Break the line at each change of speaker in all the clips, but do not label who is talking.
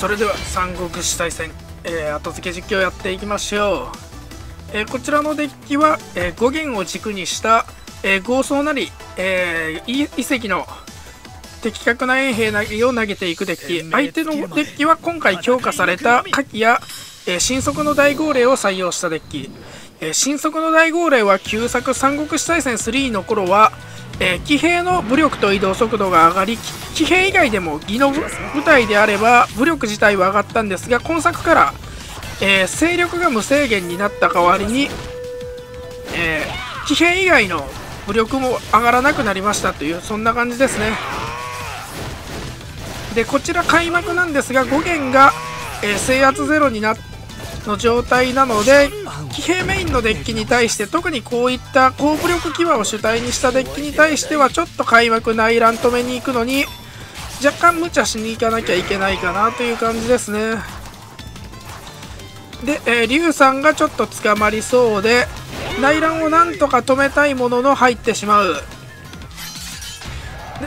それでは三国志大戦、えー、後付け実況やっていきましょう、えー、こちらのデッキは、えー、5弦を軸にした、えー、豪壮なり、えー、遺跡の的確な遠兵投げを投げていくデッキ。相手のデッキは今回強化された火器や、えー、新速の大号令を採用したデッキ、えー、新速の大号令は旧作三国志大戦3の頃はえー、騎兵の武力と移動速度が上がり騎兵以外でも義の部隊であれば武力自体は上がったんですが今作から、えー、勢力が無制限になった代わりに、えー、騎兵以外の武力も上がらなくなりましたというそんな感じですね。でこちら開幕なんですが5弦が、え制圧ゼロになの状態なので騎兵メインのデッキに対して特にこういった高武力騎馬を主体にしたデッキに対してはちょっと開幕内乱止めに行くのに若干無茶しに行かなきゃいけないかなという感じですね。で、えー、龍さんがちょっと捕まりそうで内乱をなんとか止めたいものの入ってしまう。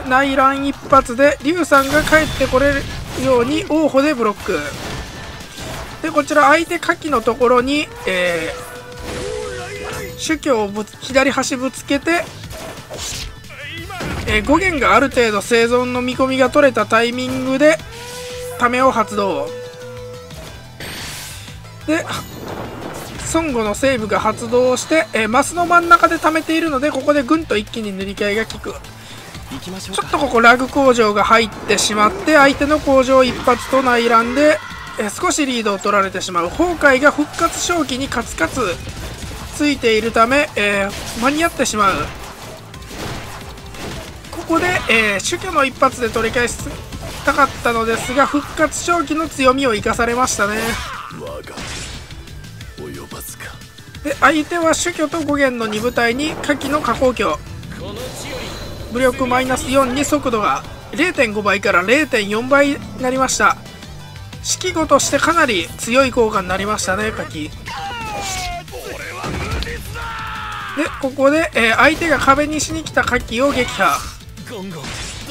内乱一発で龍さんが帰ってこれるように王鵬でブロック。でこちら相手火器のところに、えー、主教をぶ左端ぶつけて、えー、5弦がある程度生存の見込みが取れたタイミングでためを発動。で孫悟のセーブが発動して、えー、マスの真ん中で溜めているのでここでぐんと一気に塗り替えが効く。ちょっとここラグ工場が入ってしまって相手の工場一発と内乱でえ少しリードを取られてしまう。崩壊が復活正気にカツカツ。ついているため、えー、間に合ってしまう。ここで、えー、主居の一発で取り返したかったのですが復活正気の強みを生かされましたね。で相手は主居と5弦の2部隊に火器の下降鏡武力マイナス4に速度が0.5倍から0.4倍になりました式語としてかなり強い効果になりましたねカキ。でここで、えー、相手が壁にしに来た火器を撃破。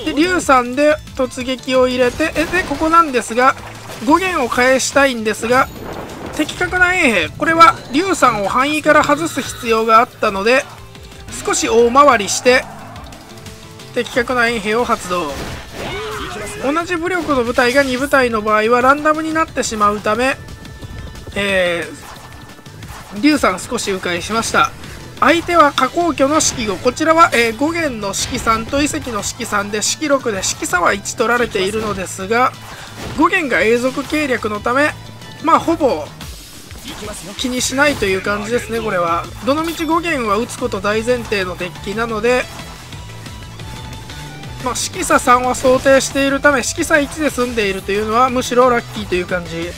で龍さんで突撃を入れてえでここなんですが5弦を返したいんですが的確な衛兵。これは龍さんを範囲から外す必要があったので少し大回りして的確な衛兵を発動。同じ武力の部隊が2部隊の場合はランダムになってしまうため、えー、龍さん少し迂回しました。相手は加工居の式後こちらは、えー、5弦の式3と遺跡の式3で式6で式差は1取られているのですが5弦が永続計略のためまあほぼ気にしないという感じですねこれは。どのみち5弦は打つこと大前提のデッキなのでまあ、色差3は想定しているため色差1で済んでいるというのはむしろラッキーという感じ。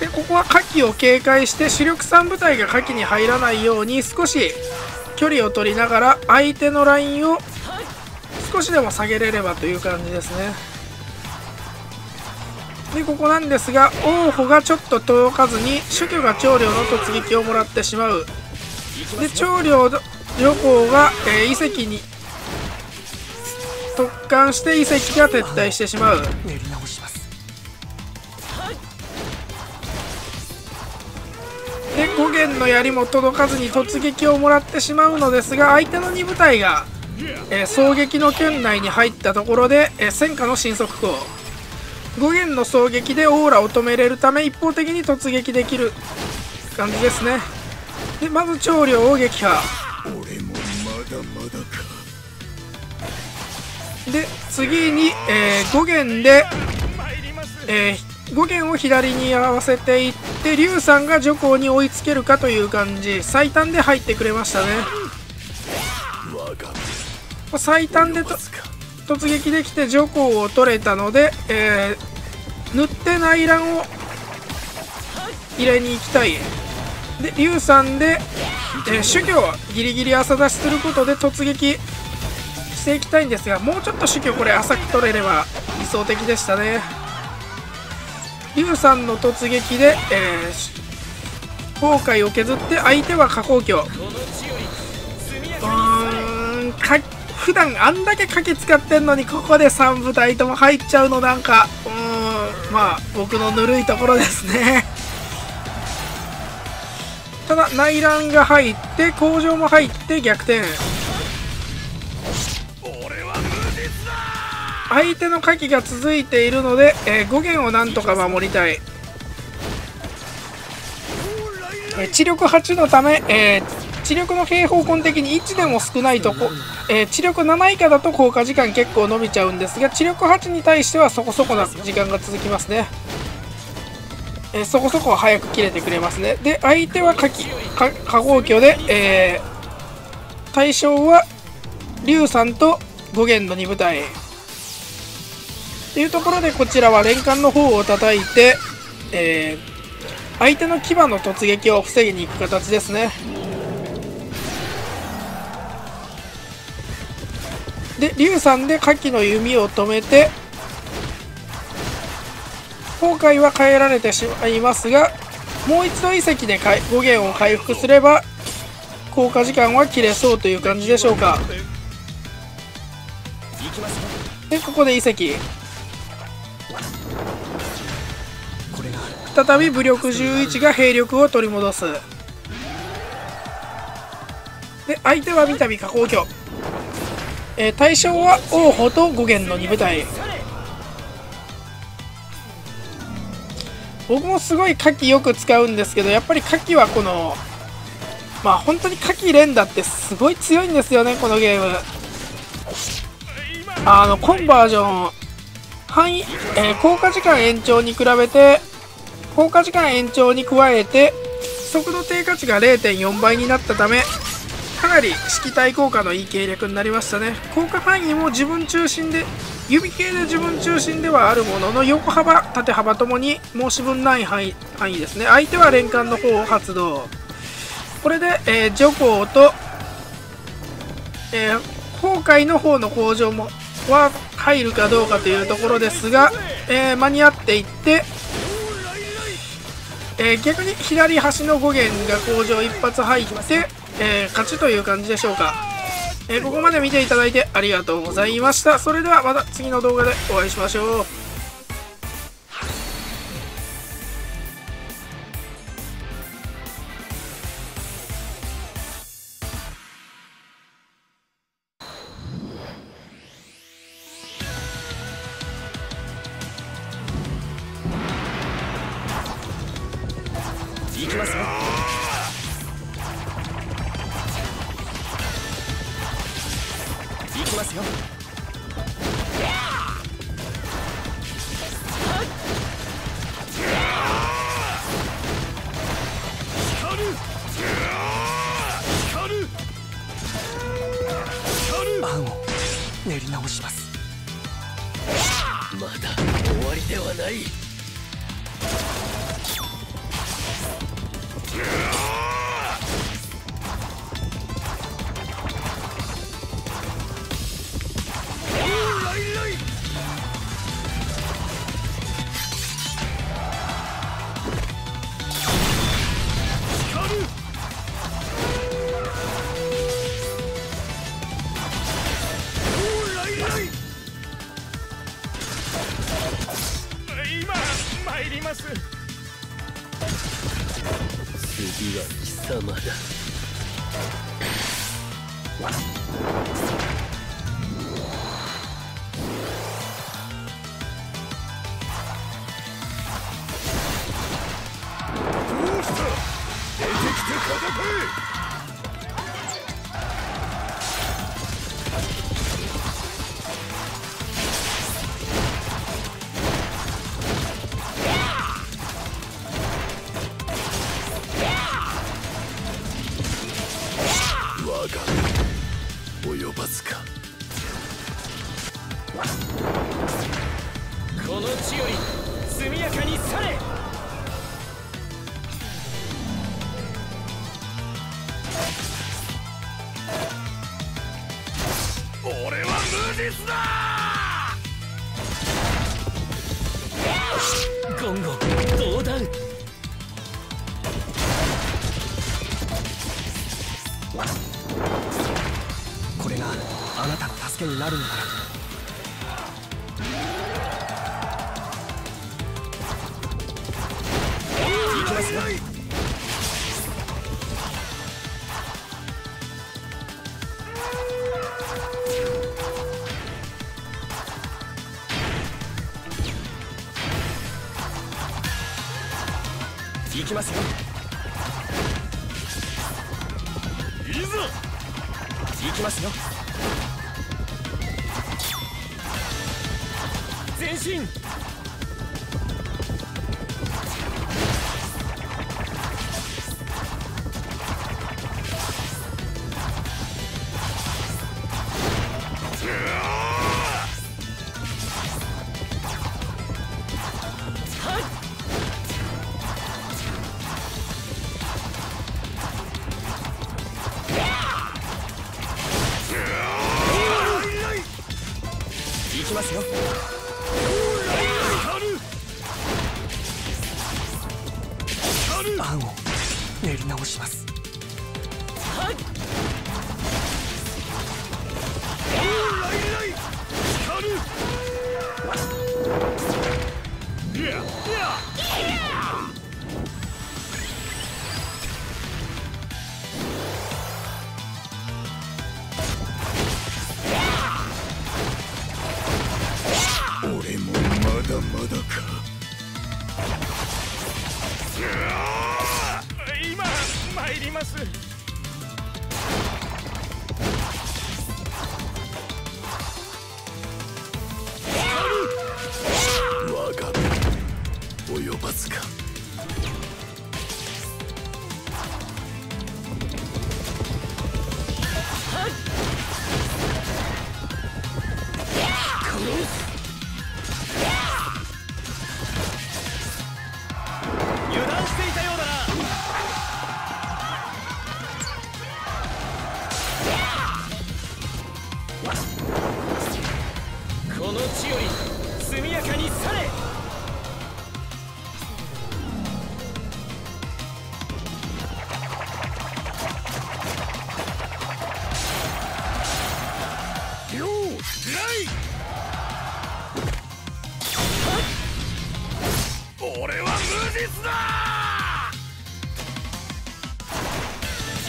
でここは火器を警戒して主力3部隊が火器に入らないように少し距離を取りながら相手のラインを少しでも下げれればという感じですね。でここなんですが王鵬がちょっと届かずに主居が長領の突撃をもらってしまう。で長領旅行が、えー、遺跡に突貫して遺跡が撤退してしまう。練り直しますで5弦の槍も届かずに突撃をもらってしまうのですが相手の2部隊が、えー、狙撃の圏内に入ったところで、えー、戦火の神速攻5弦の狙撃でオーラを止めれるため一方的に突撃できる。感じですね。でまず長領を撃破。で次に、えー、5弦で、えー、5弦を左に合わせていって龍さんが徐行に追いつけるかという感じ。最短で入ってくれましたね。最短で突撃できて徐行を取れたので、えー、塗って内乱を入れに行きたい。で龍さんで、えー、主教ギリギリ朝出しすることで突撃していきたいんですがもうちょっと主教これ浅く取れれば理想的でしたね。龍さんの突撃で、えー、崩壊を削って相手は下降鏡うーんか普段あんだけ火器使ってんのにここで3部隊とも入っちゃうのなんかうんまあ僕のぬるいところですね。ただ内乱が入って工場も入って逆転。相手の火器が続いているので、えー、5弦をなんとか守りたい、えー、知力8のため、えー、知力の平方根的に1でも少ないとこ、え知力7以下だと効果時間結構伸びちゃうんですが知力8に対してはそこそこな時間が続きますね。えそこそこ早く切れてくれますね。で相手は火器火合鏡で、え対象は龍さんと5弦の2部隊。というところでこちらは連関の方を叩いて、えー、相手の牙の突撃を防ぎに行く形ですね。で龍さんで火器の弓を止めて後悔は変えられてしまいますがもう一度遺跡で5弦を回復すれば効果時間は切れそうという感じでしょうか。でここで遺跡。再び武力11が兵力を取り戻す。で相手は三度加工挙、えー、対象は王鵬と五元の2部隊。僕もすごい火器よく使うんですけどやっぱり火器はこのまあ本当に火器連打ってすごい強いんですよねこのゲーム。あのコンバージョン範囲、えー、効果時間延長に比べて効果時間延長に加えて速度低下値が0.4倍になったためかなり色体効果のいい計略になりましたね。効果範囲も自分中心で指系で自分中心ではあるものの横幅縦幅ともに申し分ない範囲範囲ですね。相手は連関の方を発動。これで、えー、女皇と、えー、崩壊の方の工場もは入るかどうかというところですが、えー、間に合っていってえー、逆に左端の5弦が工場一発入って、えー、勝ちという感じでしょうか、えー、ここまで見ていただいてありがとうございました。それではまた次の動画でお会いしましょう。
行きますよ。行きますよ。練り直しますまだ終わりではない今参ります。
次は貴様だ。どうし
た？出てきて
戦え！無実だ！ゴン
ゴこれがあなたの助けになるのなら。行きます
よ。き
ますよ。いざ行きますよ。
前進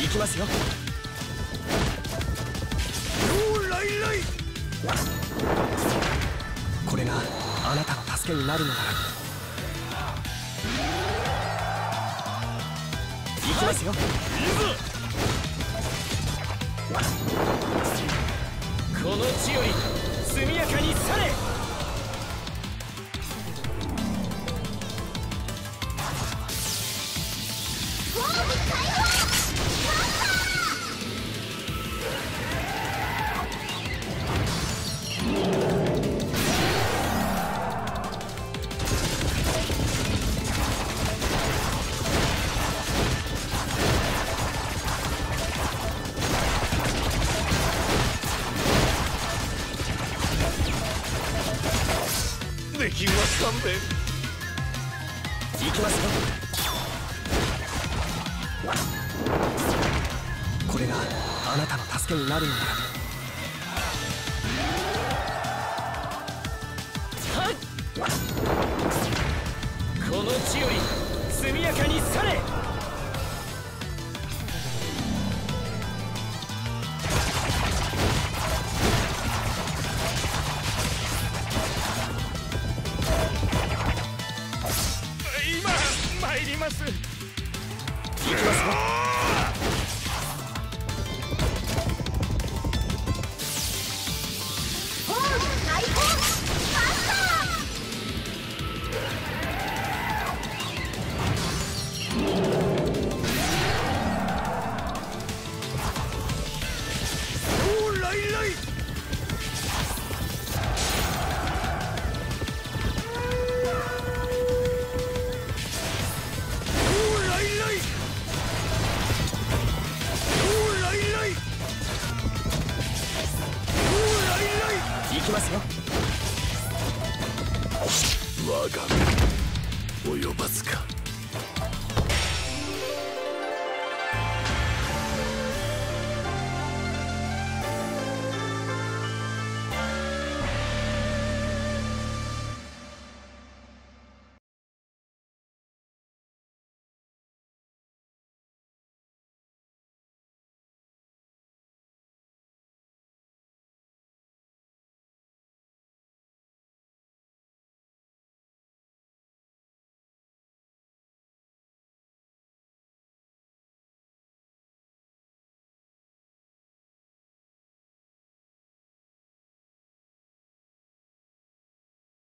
行きますよ。
これがあなたの助けになるのなら。行きますよ。この地より速やかに去れこれがあなたの助けになるのなら。この地より速やかに去れ。今参ります。行きますよ